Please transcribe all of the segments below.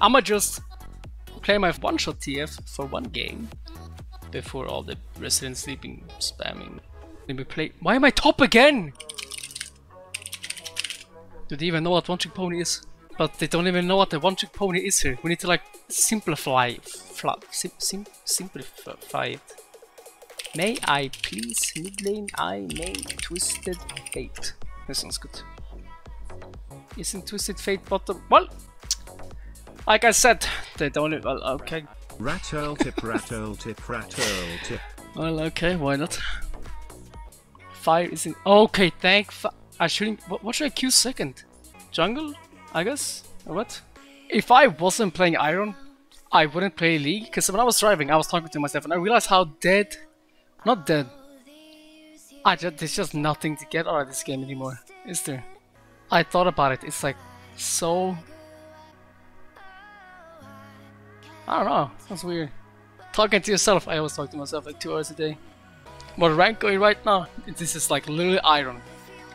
I'ma just play my one-shot TF for one game before all the resident sleeping spamming. Let me play. Why am I top again? Do they even know what one trick pony is? But they don't even know what the one trick pony is here. We need to like simplify, fla, sim, sim, simplify it. May I please mid lane? I may twisted fate. That sounds good. Isn't twisted fate bottom? Well, like I said, they don't. Well, okay. Rat earl tip, rat earl tip, rat earl tip. Well, okay. Why not? Fire isn't. Okay, thank. I shouldn't. What, what should I queue second? Jungle, I guess. Or what? If I wasn't playing Iron, I wouldn't play League. Because when I was driving, I was talking to myself, and I realized how dead. Not dead. I just there's just nothing to get out of this game anymore, is there? I thought about it. It's like so. I don't know. That's weird. Talking to yourself. I always talk to myself like two hours a day. What rank are you right now? This is like literally iron.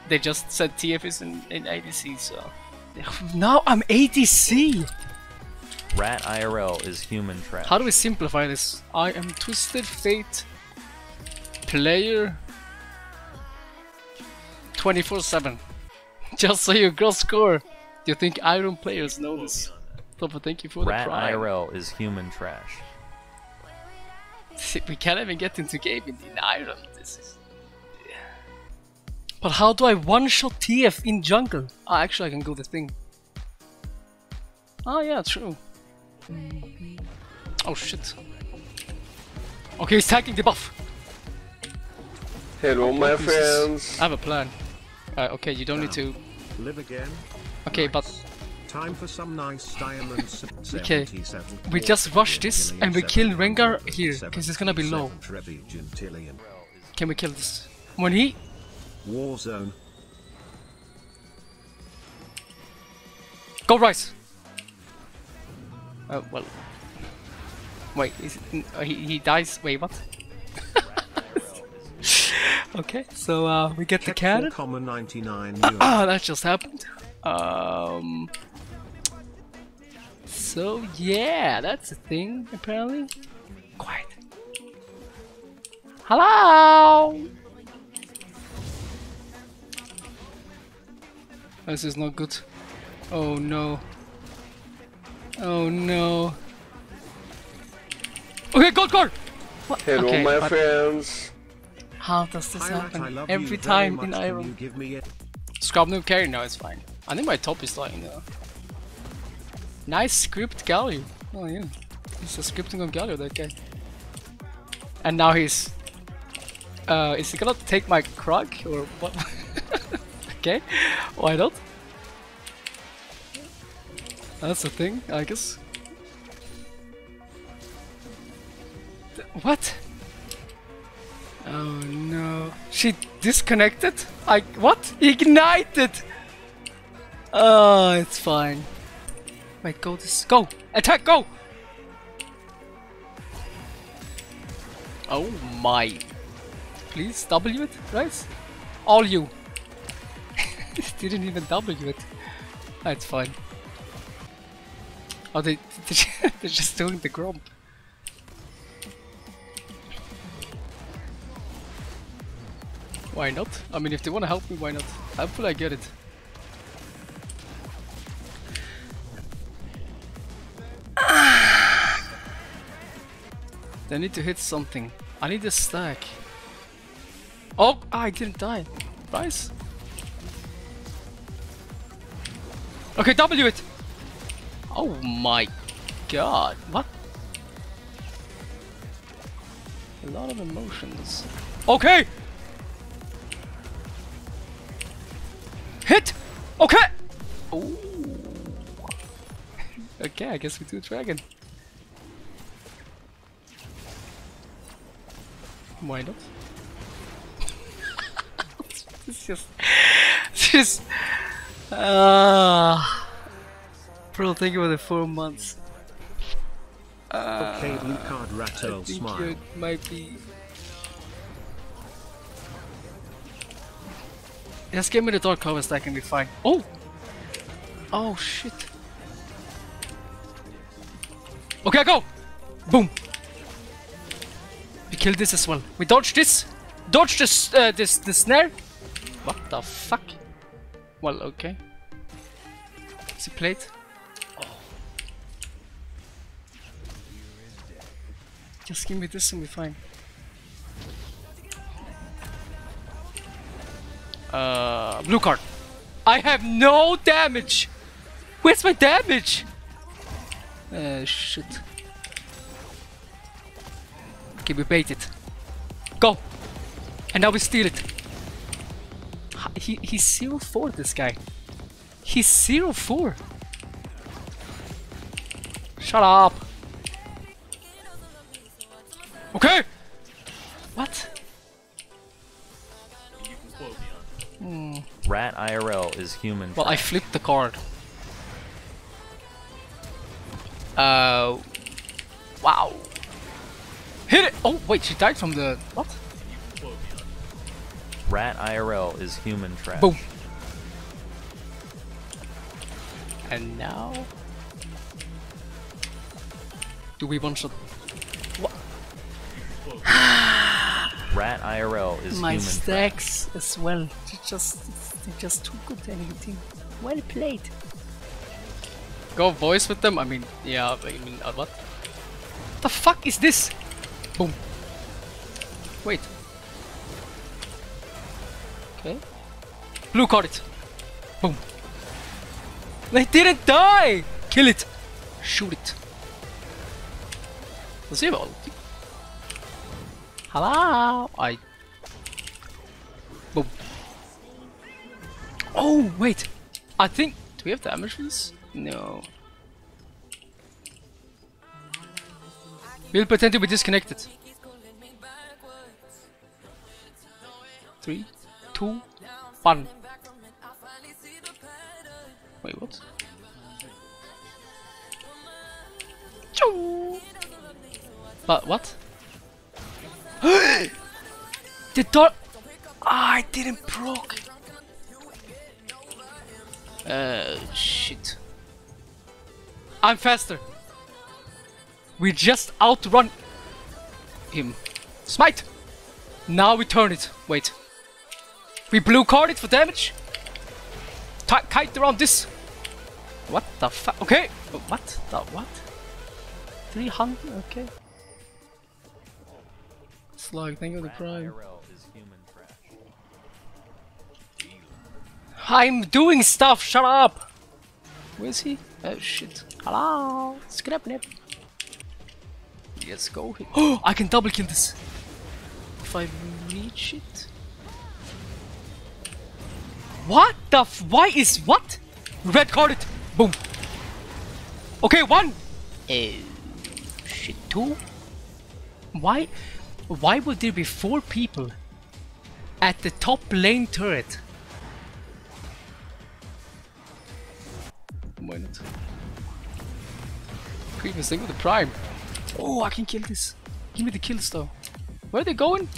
They just said TF is in, in ADC, so. Now I'm ADC! Rat IRL is human trash. How do we simplify this? I am Twisted Fate player 24 7. Just so you gross score. Do you think Iron players know this? Topa, thank you for Rat the prime. IRL is human trash. We can't even get into game in, in Iron. This is. But how do I one shot TF in jungle? Ah, actually, I can do the thing. Oh, yeah, true. Oh shit. Okay, he's tagging the buff. Hello, my This is- friends. I have a plan. Uh, okay, you don't need to. Live again. Okay, but Time for some nice diamonds. Okay, we just rush this and we kill Rengar here, because it's gonna be low. 77 Trevi Gentillion. Can we kill this? When he. Warzone. Go Ryze! Oh, well. Wait, is it, uh, he, he dies. Wait, what? okay, so uh, we get the cannon. 4,99 euro. Ah, that just happened. Um. So yeah, that's a thing apparently. Quiet. Hello. This is not good. Oh no. Oh no. Okay, gold card. What? Hello, okay, my friends. how does this Hi, I happen love every you time in Can Iron? give me a Scrub no carry, no, it's fine. I think my top is lying though. Nice script Galio. Oh yeah. He's a scripting on Galio, that guy. And now he's... Uh, is he gonna take my Krug or what? okay, why not? That's a thing, I guess. What? Oh no. She disconnected? I what? Ignited! Oh, it's fine. Wait, go this go! Attack, go! Oh my. Please W it, guys. All you. Didn't even W it. That's fine. Oh, they, they're just doing the Gromp. Why not? I mean, if they want to help me, why not? Hopefully I get it. They need to hit something. I need a stack. Oh, ah, I didn't die. Nice. Okay, W it! Oh my god, what? A lot of emotions. Okay! Hit! Okay! Ooh. okay, I guess we do a dragon. Why not? it's just... It's just... Ah... bro, think about the four months. okay blue card I Rattle think smile? it might be... Just give me the dark harvest, I can be fine. Oh! Oh shit. Okay, go! Boom! Kill this as well. We dodge this. Dodge this, uh, this, the snare. What the fuck? Well, okay. Is it plate? Just give me this and we're fine. Uh, blue card. I have no damage! Where's my damage? Uh, shit. Okay, we bait it. Go! And now we steal it. He, he's 0-4, this guy. He's 0-4. Shut up. Okay! What? Rat IRL is human Well, I flipped the card. Uh, wow. Hit it! Oh, wait, she died from the... What? Rat IRL is human trash. Boom. And now... Do we one shot? What? Rat IRL is My human trash. stacks as well. They're just, they're just too good enemy team. Well played. Go voice with them? I mean, yeah, I mean, uh, what? The fuck is this? Boom. Wait. Okay. Blue card it. Boom. They didn't die! Kill it! Shoot it. Let's see about it. Hello! I... Boom. Oh, wait! I think... Do we have damage for this? No. We'll pretend to be disconnected. Three, two, one. Wait, what? Choo! But what? the door. Ah, I didn't broke. Uh, shit. I'm faster. We just outrun him. Smite. Now we turn it. Wait. We blue card it for damage. Ti kite around this. What the fuck? Okay. What the what? 300. Okay. Slug, thank you for the Rat prime. IRL is human trash. I'm doing stuff, shut up! Where is he? Oh shit. Hello! Scrapnip! Let's go. Oh, I can double kill this! If I reach it. What the f- Why is what? Red carded! Boom! Okay, one! Oh, shit, two? Why? Why would there be four people at the top lane turret? Why not? Could even sing with the prime. Oh, I can kill this. Give me the kills though. Where are they going?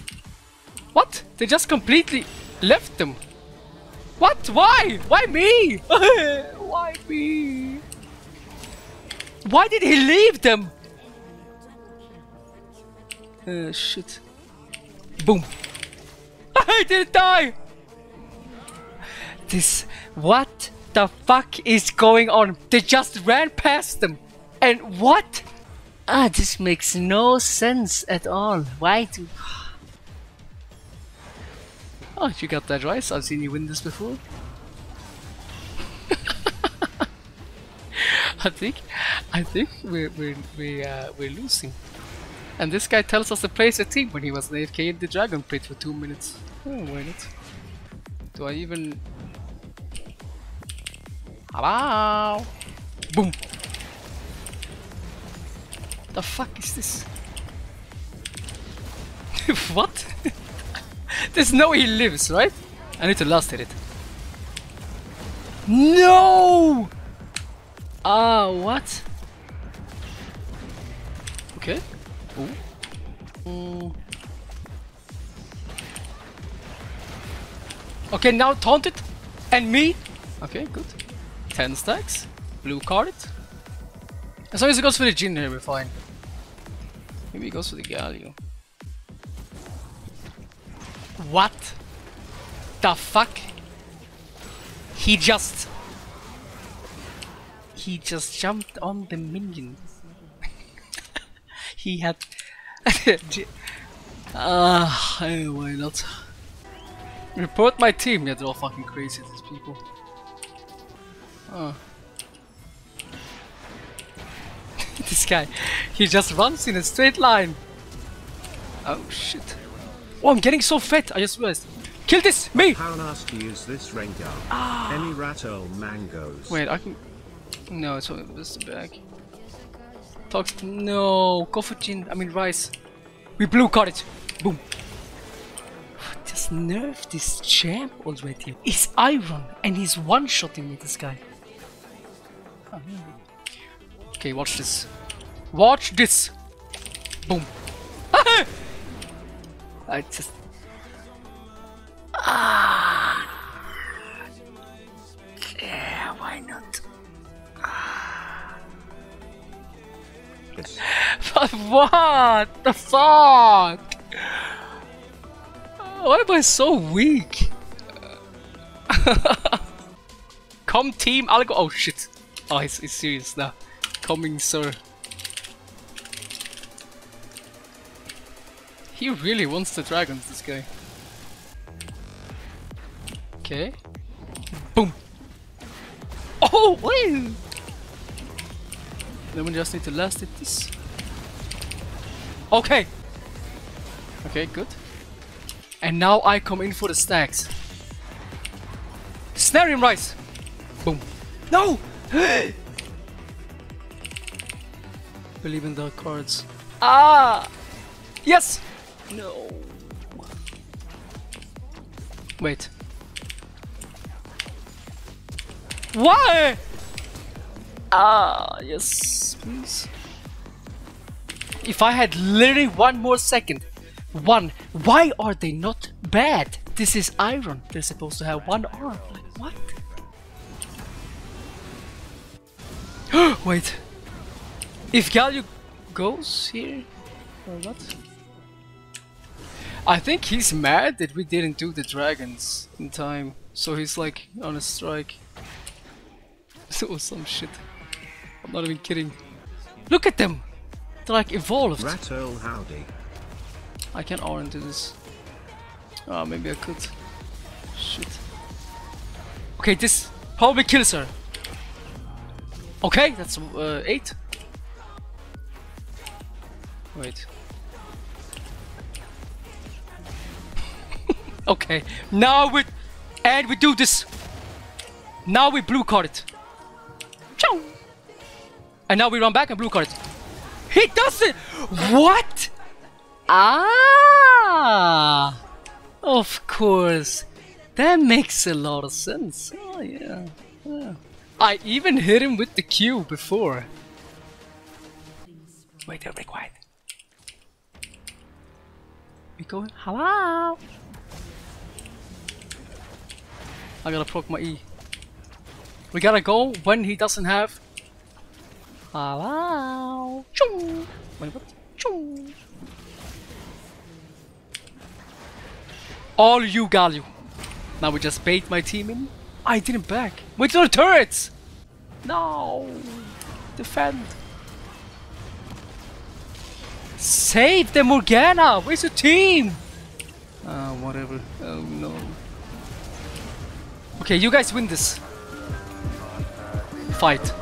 What? They just completely left them. What? Why? Why me? Why me? Why did he leave them? Uh, shit. Boom. I didn't die! This. What the fuck is going on? They just ran past them. And what? Ah, this makes no sense at all. Why do. Oh, you got that right. I've seen you win this before. I think, I think we're we're we uh, we're losing. And this guy tells us to play as a team when he was an AFK in the Dragon Pit for two minutes. Oh, why not? Do I even? Hello? Boom. What the fuck is this? what? There's no way he lives, right? I need to last hit it. No! Ah, what? Okay. Ooh. Okay, now taunt it. And me. Okay, good. 10 stacks. Blue card it. As long as it goes for the Jhin here, we're fine. Maybe he goes for the Galio. What? The fuck? He just... He just jumped on the minion. he had... Ah, uh, why not? Report my team. Yeah, they're all fucking crazy, these people. Oh. This guy, he just runs in a straight line. Oh shit. Oh, I'm getting so fat, I just realized. Kill this! Me! How nasty is this Rengar? Ah. Any rattle mangoes? Wait, I can... No, it's only this the bag. Talks... No, for I mean Ryze. We blue card it. Boom. Just nerf this champ already. He's iron and he's one-shotting me, this guy. Oh, Okay, watch this. Watch this! Boom. I just... Ah! Yeah, why not? Yes. But what the fuck? Why am I so weak? Come team, I'll go. Oh shit. Oh, he's, he's serious now. Coming, sir. He really wants the dragons, this guy. Okay. Boom. Oh, wait. Then we just need to last it this. Okay. Okay, good. And now I come in for the stacks. Snare him, Ryze. Boom. No! Believe in the cards. Ah! Yes! No. Wait. Why? Ah, yes, please. If I had literally one more second. One. Why are they not bad? This is iron. They're supposed to have one arm. Like, what? Wait. If Galio goes here, or what? I think he's mad that we didn't do the dragons in time. So he's like on a strike. or some shit. I'm not even kidding. Look at them! They're like evolved. Rattle howdy. I can R into this. Ah, maybe I could. Shit. Okay, this probably kills her. Okay, that's uh, 8. Wait. Okay, now we... And we do this. Now we blue card it. And now we run back and blue card it. He does it! What? Ah! Of course. That makes a lot of sense. Oh, yeah. yeah. I even hit him with the Q before. Wait, they'll be quiet. We going? Hello? I gotta proc my E. We gotta go when he doesn't have. Hello? Choo! Wait, what? Choo! All you, Galio. Now we just bait my team in. I didn't back. Wait till the turrets! No! Defend. Save the Morgana! Where's your team? Ah, whatever. Oh no. Okay, you guys win this. Fight.